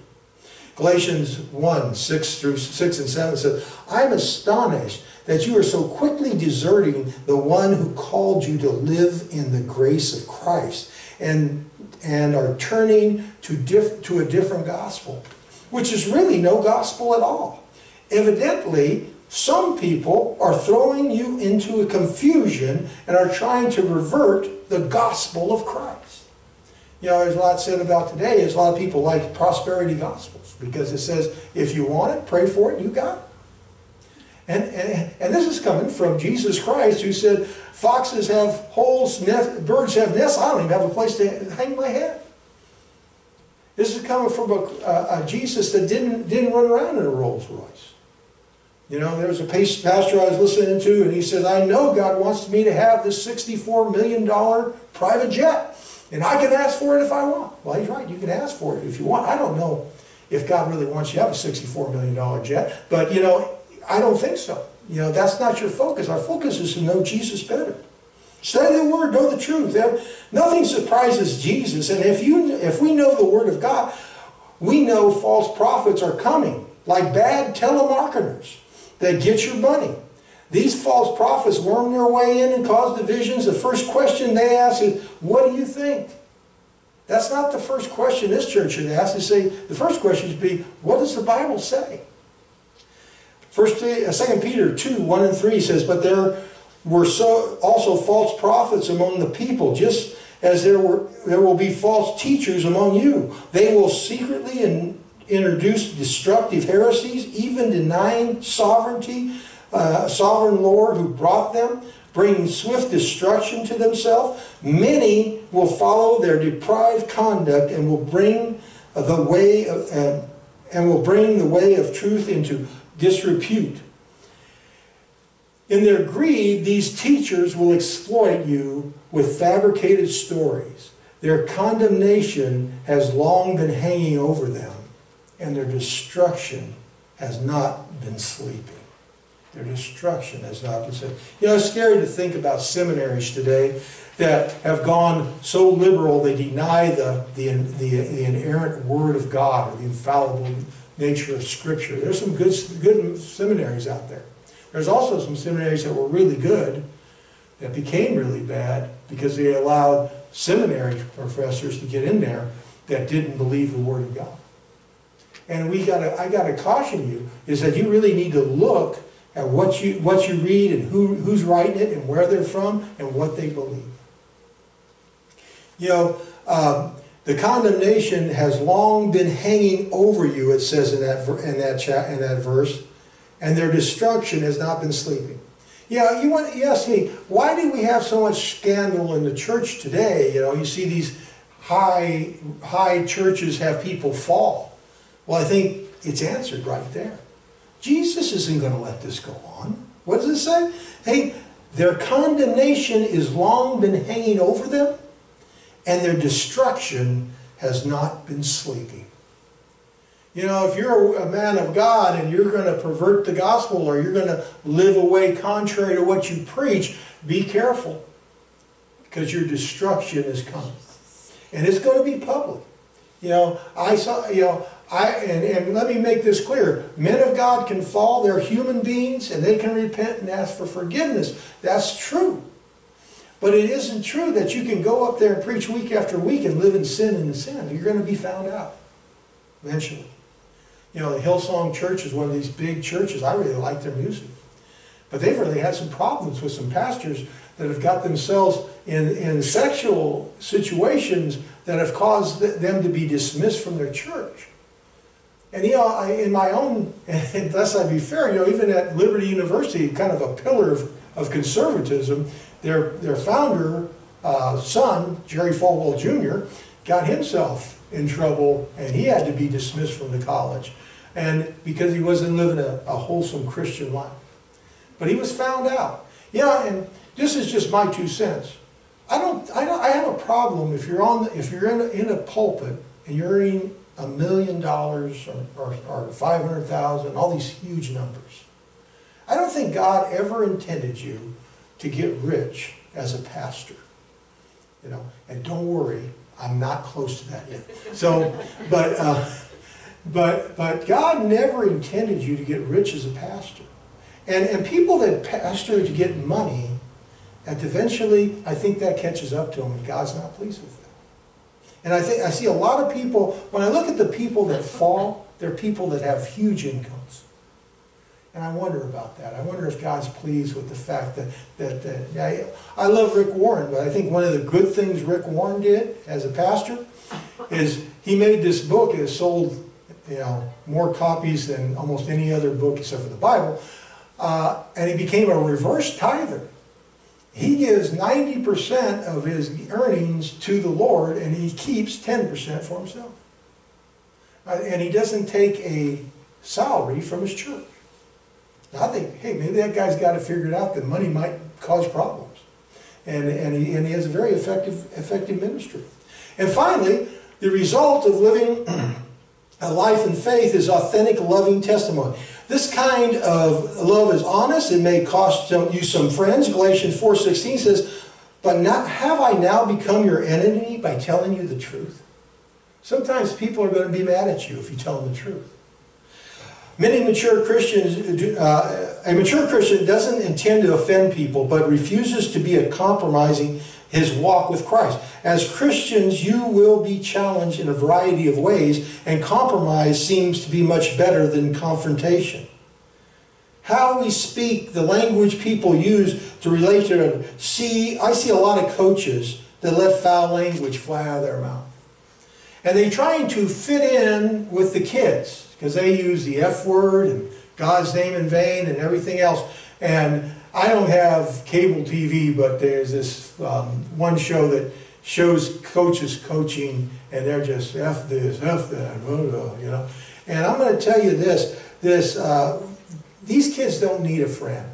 Galatians 1, 6 through 6 and 7 says, I'm astonished that you are so quickly deserting the one who called you to live in the grace of Christ and, and are turning to, diff, to a different gospel, which is really no gospel at all. Evidently, some people are throwing you into a confusion and are trying to revert the gospel of Christ. You know, there's a lot said about today. is a lot of people like prosperity gospels because it says, if you want it, pray for it, you got it. And, and, and this is coming from Jesus Christ who said, foxes have holes, nest, birds have nests, I don't even have a place to hang my head. This is coming from a, a, a Jesus that didn't, didn't run around in a Rolls Royce. You know, there was a pastor I was listening to, and he said, I know God wants me to have this $64 million private jet, and I can ask for it if I want. Well, he's right, you can ask for it if you want. I don't know if God really wants you to have a $64 million jet, but, you know, I don't think so. You know, that's not your focus. Our focus is to know Jesus better. Study the Word, know the truth. Nothing surprises Jesus, and if, you, if we know the Word of God, we know false prophets are coming, like bad telemarketers that get your money. These false prophets worm their way in and cause divisions. The first question they ask is, what do you think? That's not the first question this church should ask. They say, the first question should be, what does the Bible say? First, uh, 2 Peter 2, 1 and 3 says, But there were so also false prophets among the people, just as there were there will be false teachers among you. They will secretly in, introduce destructive heresies, even denying sovereignty, uh, sovereign Lord who brought them, bringing swift destruction to themselves. Many will follow their deprived conduct and will bring the way of, uh, and will bring the way of truth into disrepute. In their greed, these teachers will exploit you with fabricated stories. Their condemnation has long been hanging over them, and their destruction has not been sleeping. Their destruction has not been sleeping. You know, it's scary to think about seminaries today that have gone so liberal they deny the, the, the, the inerrant word of God or the infallible nature of Scripture. There's some good, good seminaries out there. There's also some seminaries that were really good that became really bad because they allowed seminary professors to get in there that didn't believe the Word of God. And we gotta, I gotta caution you, is that you really need to look at what you, what you read and who, who's writing it and where they're from and what they believe. You know, um, the condemnation has long been hanging over you, it says in that, in that, chat, in that verse, and their destruction has not been sleeping. Yeah, you want you ask me, why do we have so much scandal in the church today? You know, you see these high high churches have people fall. Well, I think it's answered right there. Jesus isn't going to let this go on. What does it say? Hey, their condemnation is long been hanging over them, and their destruction has not been sleeping. You know, if you're a man of God and you're going to pervert the gospel or you're going to live away contrary to what you preach, be careful because your destruction is coming. And it's going to be public. You know, I saw, you know, I, and, and let me make this clear. Men of God can fall, they're human beings, and they can repent and ask for forgiveness. That's true. But it isn't true that you can go up there and preach week after week and live in sin and in sin. You're going to be found out eventually. You know, the Hillsong Church is one of these big churches. I really like their music. But they've really had some problems with some pastors that have got themselves in, in sexual situations that have caused them to be dismissed from their church. And you know, I, in my own, unless I be fair, you know, even at Liberty University, kind of a pillar of, of conservatism, their, their founder, uh, son, Jerry Falwell Jr., got himself in trouble and he had to be dismissed from the college and because he wasn't living a, a wholesome Christian life. But he was found out. Yeah, and this is just my two cents. I don't, I don't, I have a problem if you're on, the, if you're in a, in a pulpit and you're earning a million dollars or, or, or 500,000, all these huge numbers. I don't think God ever intended you to get rich as a pastor. You know, and don't worry, I'm not close to that yet. So, but, uh, but, but God never intended you to get rich as a pastor. And, and people that pastor to get money, and eventually, I think that catches up to them, and God's not pleased with them. And I think I see a lot of people, when I look at the people that fall, they're people that have huge incomes. And I wonder about that. I wonder if God's pleased with the fact that, that, that I, I love Rick Warren, but I think one of the good things Rick Warren did as a pastor is he made this book. It sold you know, more copies than almost any other book except for the Bible. uh, and he became a reverse tither. He gives 90% of his earnings to the Lord and he keeps 10% for himself. Uh, and he doesn't take a salary from his church. Now, I think, hey, maybe that guy's got to figure it out that money might cause problems. And, and, he, and he has a very effective, effective ministry. And finally, the result of living a life in faith is authentic, loving testimony. This kind of love is honest. It may cost you some friends. Galatians 4.16 says, But not, have I now become your enemy by telling you the truth? Sometimes people are going to be mad at you if you tell them the truth. Many mature Christians, uh, a mature Christian doesn't intend to offend people, but refuses to be a compromising his walk with Christ. As Christians, you will be challenged in a variety of ways, and compromise seems to be much better than confrontation. How we speak, the language people use to relate to them. See, I see a lot of coaches that let foul language fly out of their mouth. And they're trying to fit in with the kids because they use the F word and God's name in vain and everything else. And I don't have cable TV, but there's this um, one show that shows coaches coaching, and they're just F this, F that, you know. And I'm going to tell you this, this uh, these kids don't need a friend.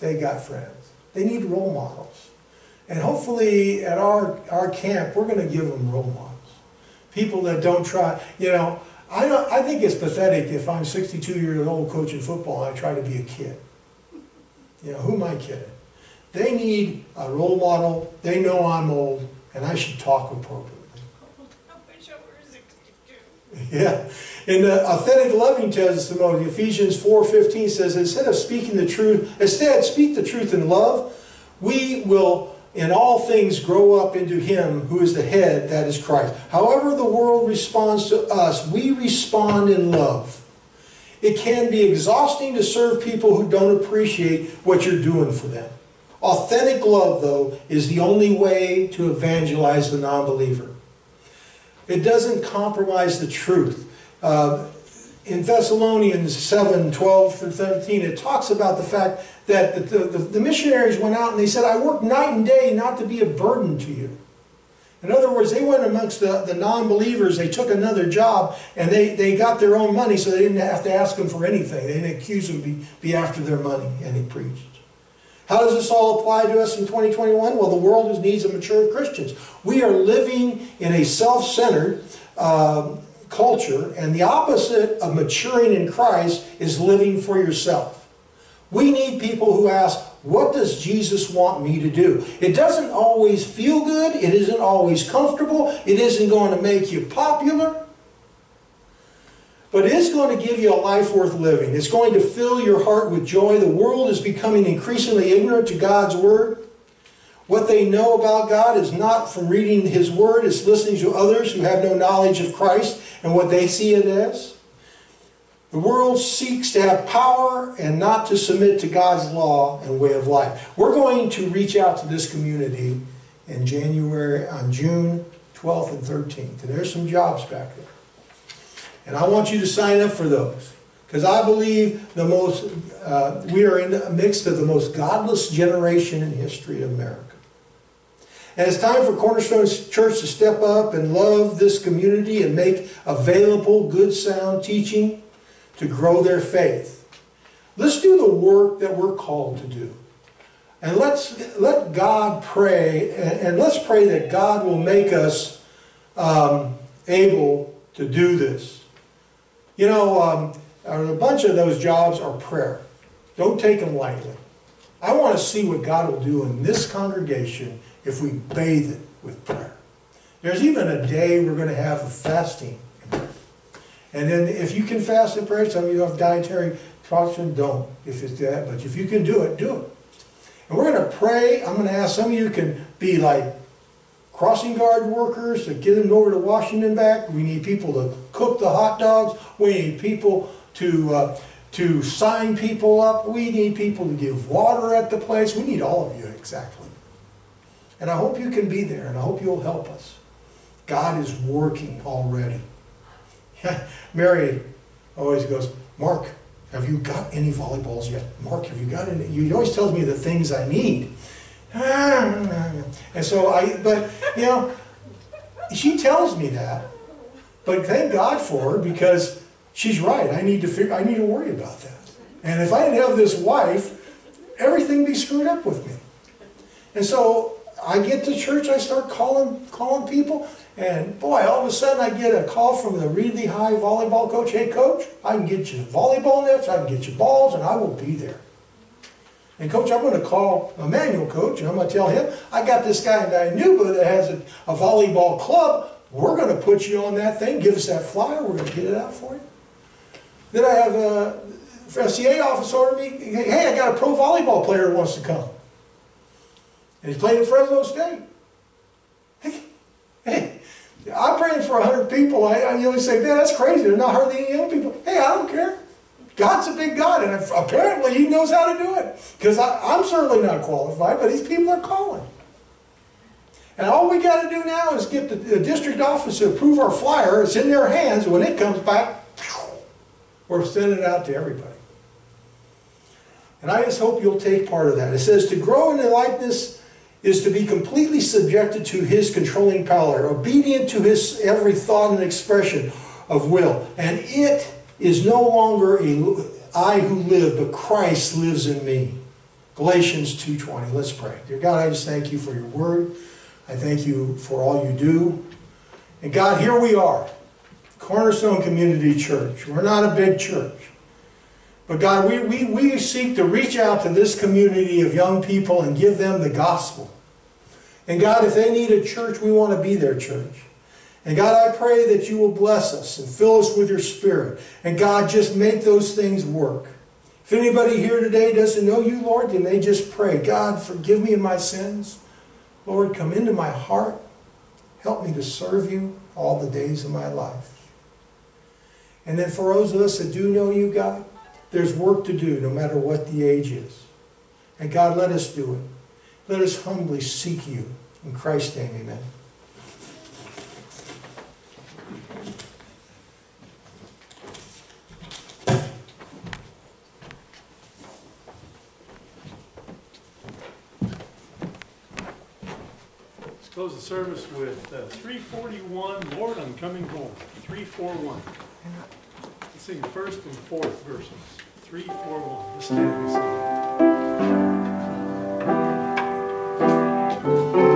They got friends. They need role models. And hopefully at our, our camp, we're going to give them role models. People that don't try, you know, I, don't, I think it's pathetic if I'm 62 years old coaching football and I try to be a kid. You know, who am I kidding? They need a role model. They know I'm old, and I should talk appropriately. I wish I were sixty-two. Yeah. In the authentic loving testimony, Ephesians 4.15 says, instead of speaking the truth, instead speak the truth in love, we will in all things grow up into him who is the head, that is Christ. However the world responds to us, we respond in love. It can be exhausting to serve people who don't appreciate what you're doing for them. Authentic love, though, is the only way to evangelize the non-believer. It doesn't compromise the truth. Uh, in Thessalonians 7, 12 through 13, it talks about the fact that the, the, the, missionaries went out and they said, I work night and day not to be a burden to you. In other words, they went amongst the, the non-believers, they took another job, and they, they got their own money, so they didn't have to ask them for anything. They didn't accuse them be, be after their money, and he preached. How does this all apply to us in 2021? Well, the world needs a mature Christians. We are living in a self-centered uh, culture, and the opposite of maturing in Christ is living for yourself. We need people who ask, what does Jesus want me to do? It doesn't always feel good. It isn't always comfortable. It isn't going to make you popular. But it is going to give you a life worth living. It's going to fill your heart with joy. The world is becoming increasingly ignorant to God's Word. What they know about God is not from reading His Word, it's listening to others who have no knowledge of Christ and what they see it as. The world seeks to have power and not to submit to God's law and way of life. We're going to reach out to this community in January, on June 12th and 13th. And there's some jobs back there. And I want you to sign up for those. Because I believe the most, uh, we are in the midst of the most godless generation in history of America. And it's time for Cornerstone Church to step up and love this community and make available good sound teaching to grow their faith. Let's do the work that we're called to do. And let's let God pray, and, let's pray that God will make us um, able to do this. You know, um, a bunch of those jobs are prayer. Don't take them lightly. I want to see what God will do in this congregation if we bathe it with prayer. There's even a day we're going to have of fasting and then if you can fast and pray, some of you have dietary problems, don't if it's that. But if you can do it, do it. And we're going to pray. I'm going to ask some of you can be like crossing guard workers to get them over to Washington back. We need people to cook the hot dogs. We need people to uh, to sign people up. We need people to give water at the place. We need all of you exactly. And I hope you can be there, and I hope you'll help us. God is working already. Mary always goes, Mark, Have you got any volleyballs yet? Mark, have you got any? He always tells me the things I need. And so I, but, you know, she tells me that. But thank God for her because she's right. I need to figure, I need to worry about that. And if I didn't have this wife, everything be screwed up with me. And so I get to church, I start calling, calling people, and boy, all of a sudden I get a call from the Reedley High volleyball coach. Hey, coach, I can get you volleyball nets, I can get you balls, and I will be there. And coach, I'm going to call Immanuel coach, and I'm going to tell him I got this guy in Dinuba that has a, a volleyball club. We're going to put you on that thing. Give us that flyer. We're going to get it out for you. Then I have a FCA office order me. Hey, I got a pro volleyball player who wants to come. And he's playing at Fresno State. Hey, hey, I'm praying for 100 people. I, I usually say, man, that's crazy. There's not hardly any young people. Hey, I don't care. God's a big God, and apparently He knows how to do it. Because I'm certainly not qualified, but these people are calling. And all we got to do now is get the, the district office to approve our flyer. It's in their hands. When it comes back, we're sending it out to everybody. And I just hope you'll take part of that. It says to grow in the likeness is to be completely subjected to his controlling power, obedient to his every thought and expression of will. And it is no longer a I who live, but Christ lives in me. Galatians 2.20. Let's pray. Dear God, I just thank you for your word. I thank you for all you do. And God, here we are. Cornerstone Community Church. We're not a big church. But God, we, we, we seek to reach out to this community of young people and give them the gospel. And God, if they need a church, we want to be their church. And God, I pray that you will bless us and fill us with your spirit. And God, just make those things work. If anybody here today doesn't know you, Lord, then they just pray, God, forgive me of my sins. Lord, come into my heart. Help me to serve you all the days of my life. And then for those of us that do know you, God, there's work to do no matter what the age is. And God, let us do it. Let us humbly seek you. In Christ's name, amen. Let's close the service with uh, 341, Lord, I'm coming home. 341. Let's sing the first and fourth verses. 341. Let's stand and sing. I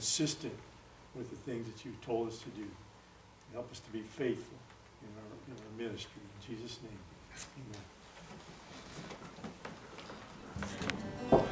consistent with the things that you've told us to do. Help us to be faithful in our, in our ministry. In Jesus' name, amen.